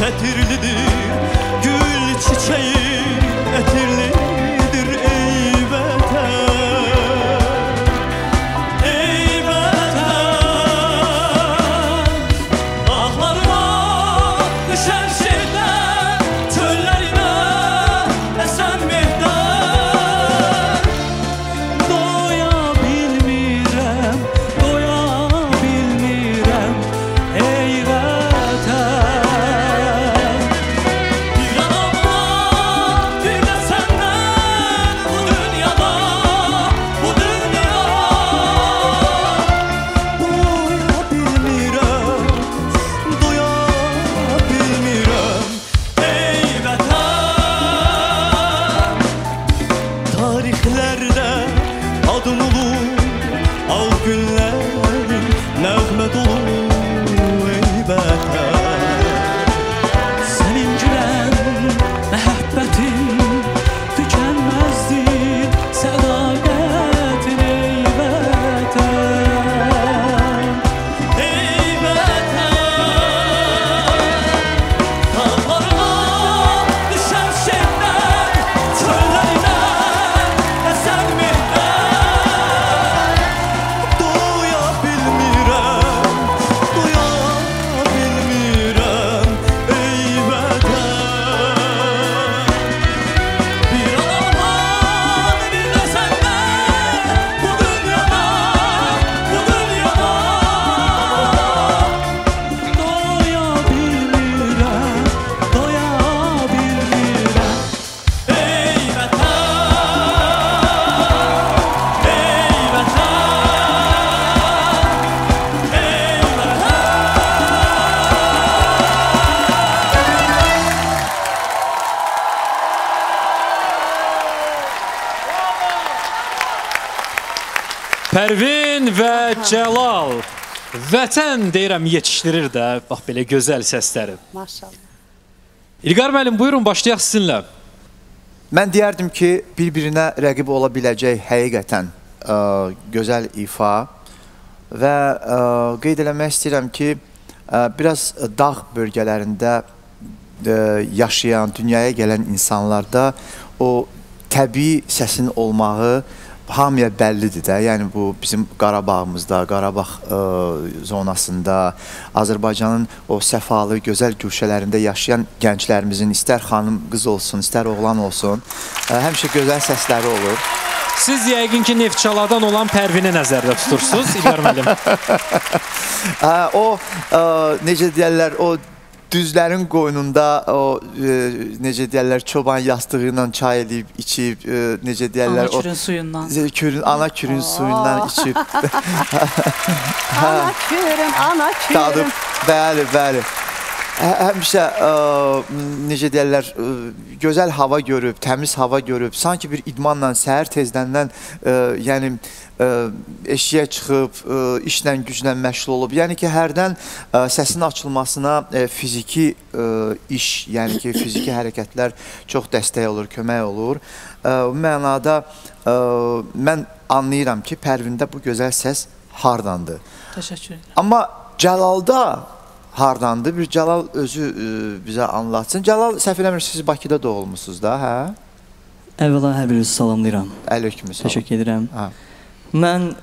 çetirlidir. Pərvin və Cəlal vətən deyirəm yetişdirir də bax belə gözəl səsləri. Maşallah. İlqar müəllim buyurun başlayaq sizinlə. Mən deyərdim ki, bir-birinə rəqib ola biləcək həqiqətən ə, gözəl ifa və ə, qeyd eləmək istəyirəm ki, ə, biraz dağ bölgələrində ə, yaşayan, dünyaya gələn insanlarda o təbii səsin olmağı hamıya bəllidir də. Yəni bu bizim Qarabağımızda, Qarabağ ə, zonasında, Azərbaycanın o səfalı, gözəl güşələrində yaşayan gənclərimizin istər xanım qız olsun, istər oğlan olsun, ə, həmişə gözəl səsləri olur. Siz yəqin ki Neftçaladan olan Pərvini nəzərdə tutursunuz İlqar müəllim. Ə, o ə, necə deyirlər, o düzlərin qoynunda o e, necə deyirlər çoban yastığı ilə çay eləyib içib e, necə deyirlər Ana kürün suyundan. o kürün ana kürün suyundan içib Ana kürüm, ana dadıb kürüm. bəli bəli Hə- həmişə ə, necə deyirlər ə, gözəl hava görüb, təmiz hava görüb, sanki bir idmanla səhər tezdəndən ə, yəni ə, eşiyə çıxıb, ə, işlə, güclə məşğul olub. Yəni ki, hərdən ə, səsin açılmasına ə, fiziki ə, iş, yəni ki, fiziki hərəkətlər çox dəstək olur, kömək olur. Ə, bu mənada ə, mən anlayıram ki, Pərvində bu gözəl səs hardandır. Təşəkkür edirəm. Amma Cəlalda hardandır? Bir Cəlal özü ə, bizə anlatsın. Cəlal səhv eləmirəm siz Bakıda doğulmusunuz da, hə? Əvvəla hər birinizi salamlayıram. Əleyküm salam. Təşəkkür edirəm. Hə. Mən ə,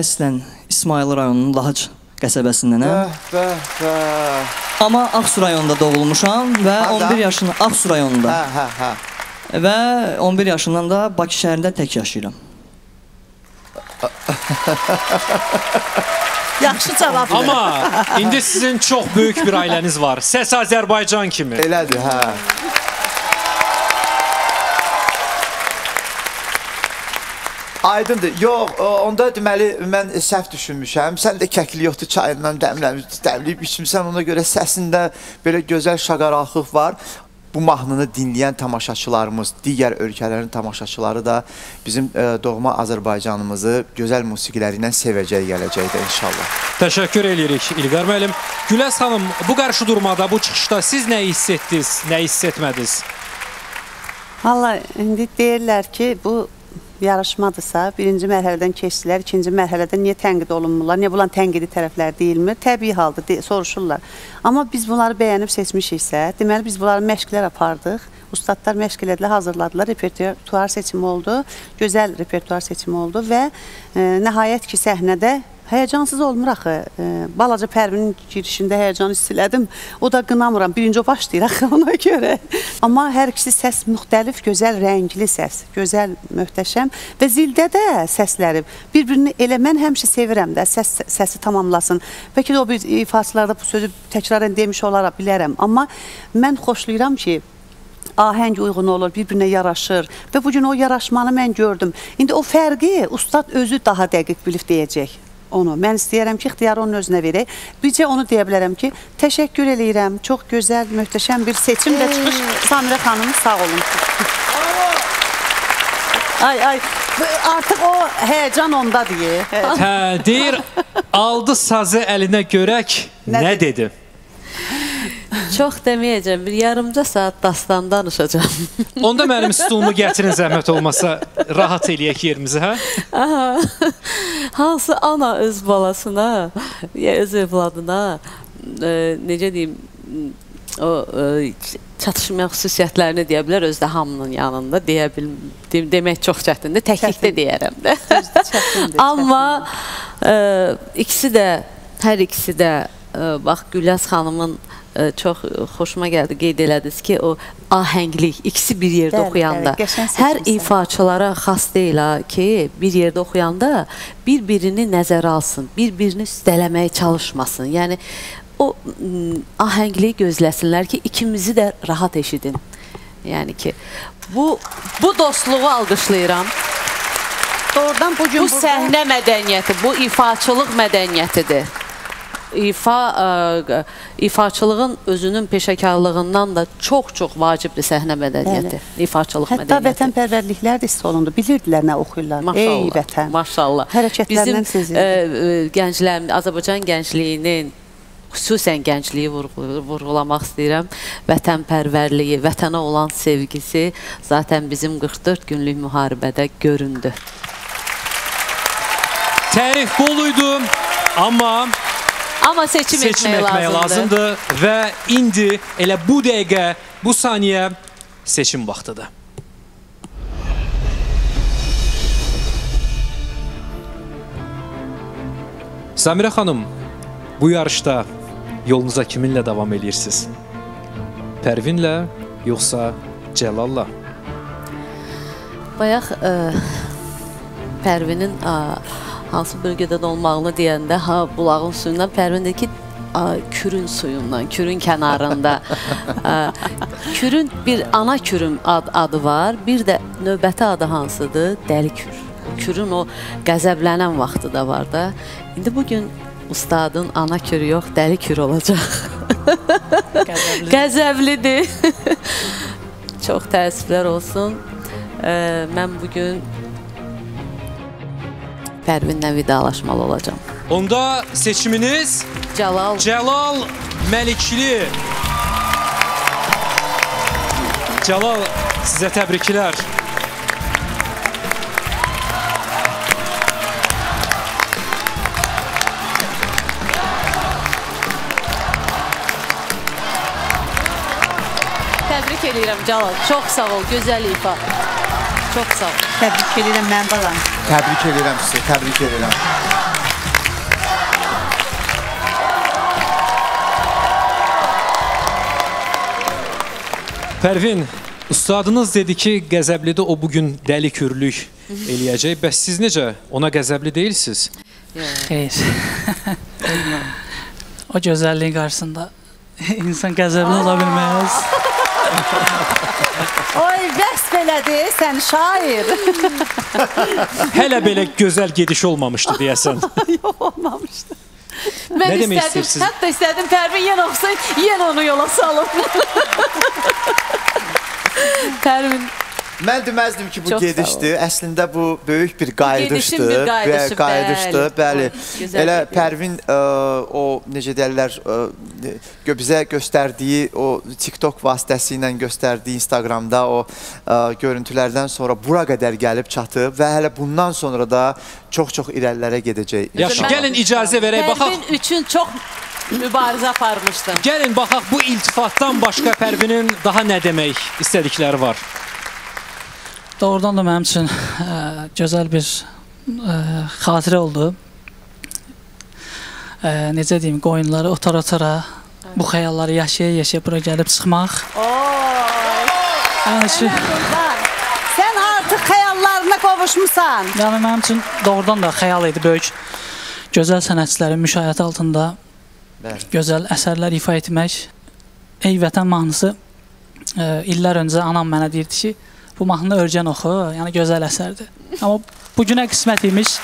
əslən İsmayıl rayonunun Lahac qəsəbəsindənəm. Bəh, bəh, bəh. Amma Ağsu rayonunda doğulmuşam və Harda? 11 yaşında Ağsu rayonunda Hə, hə, hə. və 11 yaşından da Bakı şəhərində tək yaşayıram. Yaxşı cavab ver. Amma indi sizin çox böyük bir ailəniz var. Səs Azərbaycan kimi. Elədir, hə. Aydındır. Yox, onda deməli mən səhv düşünmüşəm. Sən də kəkli yoxdur çayından dəmləmiş, dəmləyib içmisən. Ona görə səsində belə gözəl şaqaraqlıq var. Bu mahnını dinləyən tamaşaçılarımız, digər ölkələrin tamaşaçıları da bizim e, doğma Azərbaycanımızı gözəl musiqiləri ilə sevəcək gələcəkdə inşallah. Təşəkkür eləyirik İlqar müəllim. Güləz xanım, bu qarşı durmada, bu çıxışda siz nə hiss etdiniz, nə hiss etmədiniz? Valla indi deyirlər ki, bu yarışmadırsa, birinci mərhələdən keçdilər, ikinci mərhələdə niyə tənqid olunmurlar, niyə bunlar tənqidi tərəflər deyilmir? Təbii halda de soruşurlar. Amma biz bunları bəyənib seçmişiksə, deməli biz bunları məşqlər apardıq. Ustadlar məşq elədilər, hazırladılar, repertuar seçimi oldu, gözəl repertuar seçimi oldu və e, nəhayət ki səhnədə Həyəcansız olmur axı. E, balaca Pərvinin girişində həyəcan hiss elədim. O da qınamıram. Birinci o başlayır axı ona görə. Amma hər ikisi səs müxtəlif, gözəl, rəngli səs. Gözəl, möhtəşəm və zildə də səsləri bir-birini elə mən həmişə sevirəm də səs səsi tamamlasın. Bəlkə də o bir ifaçılarda bu sözü təkrarən demiş olara bilərəm. Amma mən xoşlayıram ki, ahəng uyğun olur, bir-birinə yaraşır və bu gün o yaraşmanı mən gördüm. İndi o fərqi ustad özü daha dəqiq bilib deyəcək onu. Mən istəyirəm ki, ixtiyarı onun özünə verək. Bircə onu deyə bilərəm ki, təşəkkür eləyirəm. Çox gözəl, möhtəşəm bir seçim və çıxış Samirə xanım sağ olun. Ay ay artıq o həyəcan ondadır. Hə. Hə, deyir, aldı sazı əlinə görək, Nə nə dedi? dedi? Çox deməyəcəm, bir yarımca saat dastan danışacağam. Onda mənim stulumu gətirin zəhmət olmasa, rahat eləyək yerimizi, hə? Aha. Hansı ana öz balasına, ya öz övladına e, necə deyim, o e, çatışmayan xüsusiyyətlərini deyə bilər özdə hamının yanında deyə bil de, demək çox çətindir. Təklikdə deyərəm də. Çətindir, Amma e, ikisi də hər ikisi də bax Güləz xanımın e, çox xoşuma gəldi qeyd elədiniz ki, o ahənglik ikisi bir yerdə Bəli, oxuyanda bəli, hər ifaçılara xas deyil ha ki, bir yerdə oxuyanda bir-birini nəzərə alsın, bir-birini üstələməyə çalışmasın. Yəni o m, ahəngliyi gözləsinlər ki, ikimizi də rahat eşidin. Yəni ki, bu bu dostluğu alqışlayıram. Doğrudan bu gün Bu səhnə mədəniyyəti, bu ifaçılıq mədəniyyətidir. İfa ə, ifaçılığın özünün peşəkarlığından da çox-çox vacibdir səhnə mədəniyyəti, ifaçılıq Hətta mədəniyyəti. vətənpərvərliklər də hiss olundu. Bilirdilər nə oxuyurlar. Maşallah. Ey vətən. Maşallah. Hərəkətlərindən Bizim sezildi. ə, ə, gənclərimiz Azərbaycan gəncliyinin xüsusən gəncliyi vurğu- vurğulamaq istəyirəm. Vətənpərvərliyi, vətənə olan sevgisi zaten bizim 44 günlük müharibədə göründü. Tərif bol idi, amma Amma seçim, seçim etmək, etmək lazımdır. lazımdır və indi elə bu dəqiqə, bu saniyə seçim vaxtıdır. Samirə xanım, bu yarışda yolunuza kiminlə davam edirsiniz? Pərvinlə yoxsa Cəlalla? Bayaq ə, Pərvinin ə, hansı bölgədə olmağını deyəndə ha bulağın suyundan Pərvin dedi ki kürün suyundan, kürün kənarında. kürün bir ana kürün ad, adı var, bir də növbəti adı hansıdır? Dəli kür. Kürün o qəzəblənən vaxtı da var da. İndi bu gün ustadın ana kürü yox, dəli kür olacaq. Qəzəblidir. Çox təəssüflər olsun. Mən bu gün Pərvinlə vidalaşmalı olacağam. Onda seçiminiz Cəlal Cəlal Məlikli. Cəlal, sizə təbriklər. təbrik edirəm Cəlal. Çox sağ ol, gözəl ifa. Çox sağ ol. Təbrik edirəm mən balam. Təbrik edirəm sizi, təbrik edirəm. Pərvin, ustadınız dedi ki, qəzəblidə o bu gün dəli kürlük eləyəcək. Bəs siz necə? Ona qəzəbli deyilsiz? Xeyr. o gözəlliyin qarşısında insan qəzəbli ola bilməz. Oy, bəs belədir, sən şair. Hələ belə gözəl gediş olmamışdı deyəsən. Yox, olmamışdı. Mən Nə istədim, hətta istədim Pərvin yenə oxusaydı, yenə onu yola salım. Pərvin Mən deməzdim ki, bu Çox gedişdir. Əslində bu böyük bir qayıdışdır. bir qayıdışı, və qayıdışdır. Bəli. bəli. Elə bir- Pərvin ə, o necə deyirlər, ə, gö- bizə göstərdiyi o TikTok vasitəsilə göstərdiyi Instagramda o ə, görüntülərdən sonra bura qədər gəlib çatıb və hələ bundan sonra da çox-çox irəlilərə gedəcək. Yaxşı, gəlin icazə verək, baxaq. Pərvin üçün çox mübarizə aparmışdın. Gəlin baxaq bu iltifatdan başqa Pərvinin daha nə demək istədikləri var. Doğrudan da mənim üçün ə, gözəl bir ə, xatirə oldu. Ə, necə deyim, qoyunları otara-otara bu xəyalları yaşaya-yaşaya bura gəlib çıxmaq. Yəni ki, Sən artıq xəyallarına qovuşmusan. yəni mənim üçün doğrudan da xəyal idi böyük gözəl sənətçilərin müşayiəti altında Bəli. gözəl əsərlər ifa etmək. Ey vətən mahnısı ə, illər öncə anam mənə deyirdi ki, bu mahnını örgən oxu, yəni gözəl əsərdir. Amma bu günə qismət imiş.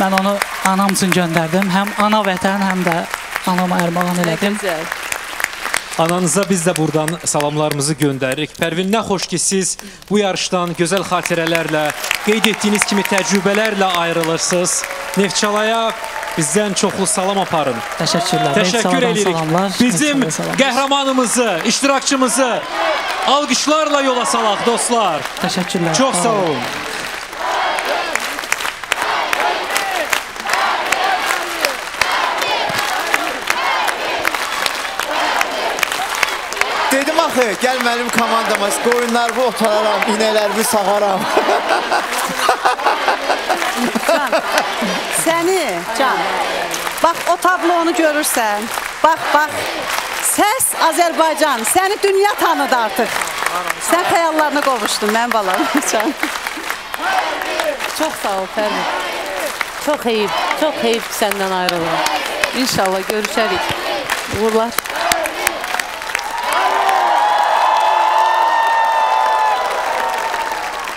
Mən onu anam üçün göndərdim. Həm ana vətən, həm də anama ərmağan elədim. gözəl. Ananıza biz də buradan salamlarımızı göndəririk. Pərvin, nə xoş ki, siz bu yarışdan gözəl xatirələrlə, qeyd etdiyiniz kimi təcrübələrlə ayrılırsınız. Neftçalaya bizdən çoxlu salam aparın. Təşəkkürlər. Təşəkkür edirik. Salamlar. Bizim qəhrəmanımızı, iştirakçımızı alqışlarla yola salaq dostlar. Təşəkkürlər. Çox sağ olun. Dedim axı, gəl mənim komandama, qoyunlarımı otararam, inəklərimi sağaram. Səni, Can. Bax o tablonu görürsən. Bax, bax. Səs Azərbaycan. Səni dünya tanıdı artıq. Sən xəyallarına qovuşdun mən balam. Çox sağ ol Pərvin. Çox heyif, çox heyif səndən ayrılım. İnşallah görüşərik. Uğurlar.